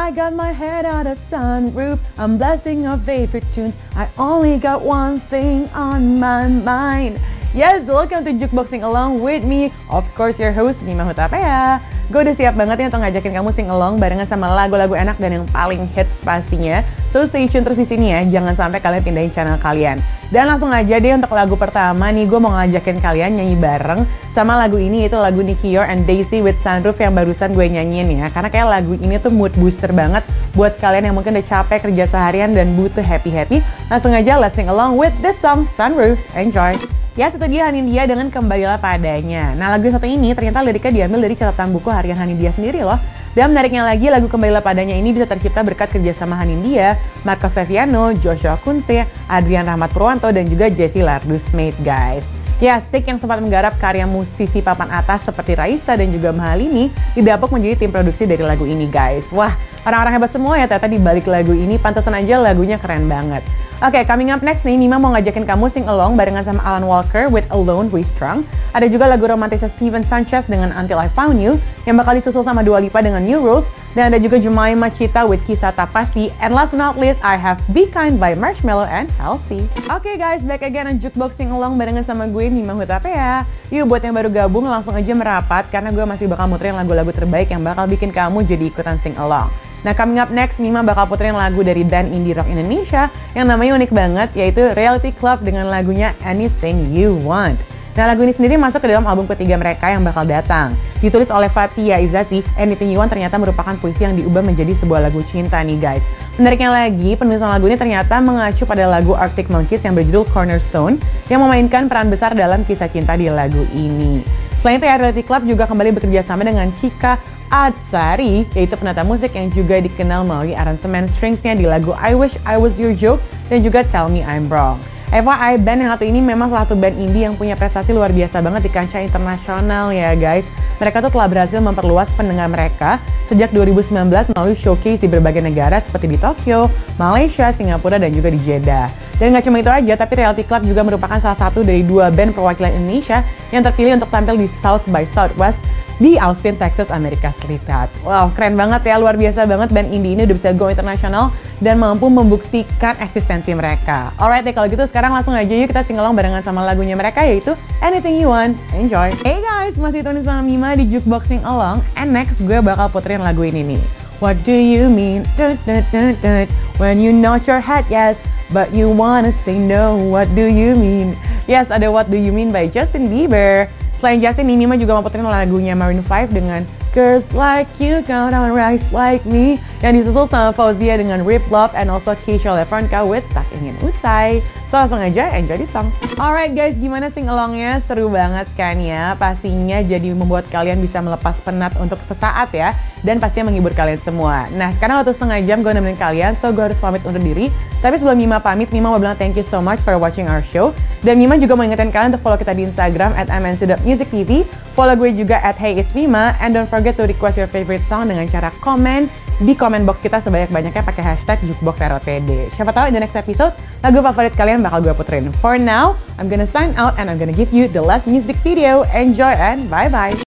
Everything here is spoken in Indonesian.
I got my head out of sunroof. I'm blasting our favorite tunes. I only got one thing on my mind. Yes, welcome to Jukeboxing Along with me. Of course, your host, Mima Hutapea. Gue udah siap banget nih untuk ngajakin kamu sing along barengan sama lagu-lagu enak dan yang paling hits pastinya. So stay tune terus di sini ya, jangan sampai kalian pindahin channel kalian. Dan langsung aja deh untuk lagu pertama nih, gue mau ngajakin kalian nyanyi bareng sama lagu ini itu lagu Nicky Yor and Daisy with Sunroof yang barusan gue nyanyiin ya. Karena kayak lagu ini tuh mood booster banget buat kalian yang mungkin udah capek kerja seharian dan butuh happy-happy. Langsung aja let's sing along with this song Sunroof. Enjoy! Ya, itu dia Hanindia dengan Kembalilah Padanya. Nah, lagu satu ini ternyata liriknya diambil dari catatan buku harian Hanindia sendiri loh. Dan menariknya lagi, lagu Kembalilah Padanya ini bisa tercipta berkat kerjasama Hanindia, Marco Steviano, Joshua Kunze, Adrian Rahmat Purwanto, dan juga Jesse Lardus Mate, guys. Ya, Sik yang sempat menggarap karya musisi papan atas seperti Raisa dan juga Mahalini didapuk menjadi tim produksi dari lagu ini, guys. Wah, orang-orang hebat semua ya ternyata di balik lagu ini, pantasan aja lagunya keren banget. Oke, okay, coming up next nih, Mima mau ngajakin kamu sing along barengan sama Alan Walker with Alone We Strong. Ada juga lagu romantisnya Steven Sanchez dengan Until I Found You, yang bakal disusul sama Dua Lipa dengan New Rules, dan ada juga Jemima Cita with Kisah Tapasi, and last but not least, I Have Be Kind by Marshmallow and Halsey. Oke okay guys, back again on Jukebox Sing Along barengan sama gue, Mima Hutapea. Yuk, buat yang baru gabung, langsung aja merapat, karena gue masih bakal muterin lagu-lagu terbaik yang bakal bikin kamu jadi ikutan sing along. Nah, coming up next, Mima bakal puterin lagu dari band indie rock Indonesia yang namanya unik banget, yaitu Reality Club dengan lagunya Anything You Want. Nah, lagu ini sendiri masuk ke dalam album ketiga mereka yang bakal datang. Ditulis oleh Fatia Izasi, Anything You Want ternyata merupakan puisi yang diubah menjadi sebuah lagu cinta nih guys. Menariknya lagi, penulisan lagu ini ternyata mengacu pada lagu Arctic Monkeys yang berjudul Cornerstone yang memainkan peran besar dalam kisah cinta di lagu ini. Selain itu, Reality Club juga kembali bekerja sama dengan Chika Adsari, yaitu penata musik yang juga dikenal melalui aransemen stringsnya di lagu I Wish I Was Your Joke dan juga Tell Me I'm Wrong. FYI, band yang satu ini memang salah satu band indie yang punya prestasi luar biasa banget di kancah internasional ya guys. Mereka tuh telah berhasil memperluas pendengar mereka sejak 2019 melalui showcase di berbagai negara seperti di Tokyo, Malaysia, Singapura, dan juga di Jeddah. Dan nggak cuma itu aja, tapi Reality Club juga merupakan salah satu dari dua band perwakilan Indonesia yang terpilih untuk tampil di South by Southwest di Austin, Texas, Amerika Serikat. Wow, keren banget ya, luar biasa banget band indie ini udah bisa go internasional dan mampu membuktikan eksistensi mereka. Alright deh, kalau gitu sekarang langsung aja yuk kita singalong barengan sama lagunya mereka yaitu Anything You Want. Enjoy! Hey guys, masih tunis sama Mima di Jukeboxing Along, and next gue bakal puterin lagu ini nih. What do you mean? Dun, dun, dun, dun. When you nod your head yes, but you wanna say no, what do you mean? Yes, ada What Do You Mean by Justin Bieber. Selain Justin, Mima juga mau puterin lagunya Maroon 5 dengan Girls Like You Count On Rise Like Me yang disusul sama Fauzia dengan Rip Love and also Keisha Lefranca with Tak Ingin Usai. So langsung aja enjoy the song. Alright guys, gimana sing alongnya? Seru banget kan ya? Pastinya jadi membuat kalian bisa melepas penat untuk sesaat ya. Dan pastinya menghibur kalian semua. Nah sekarang waktu setengah jam gue nemenin kalian, so gue harus pamit undur diri. Tapi sebelum Mima pamit, Mima mau bilang thank you so much for watching our show. Dan Mima juga mau ingetin kalian untuk follow kita di Instagram at mnc.musictv. Follow gue juga at heyitsmima. And don't forget to request your favorite song dengan cara komen di komen box kita sebanyak-banyaknya pakai hashtag jukeboxrotd. Siapa tahu in the next episode, lagu favorit kalian bakal gue puterin. For now, I'm gonna sign out and I'm gonna give you the last music video. Enjoy and bye-bye!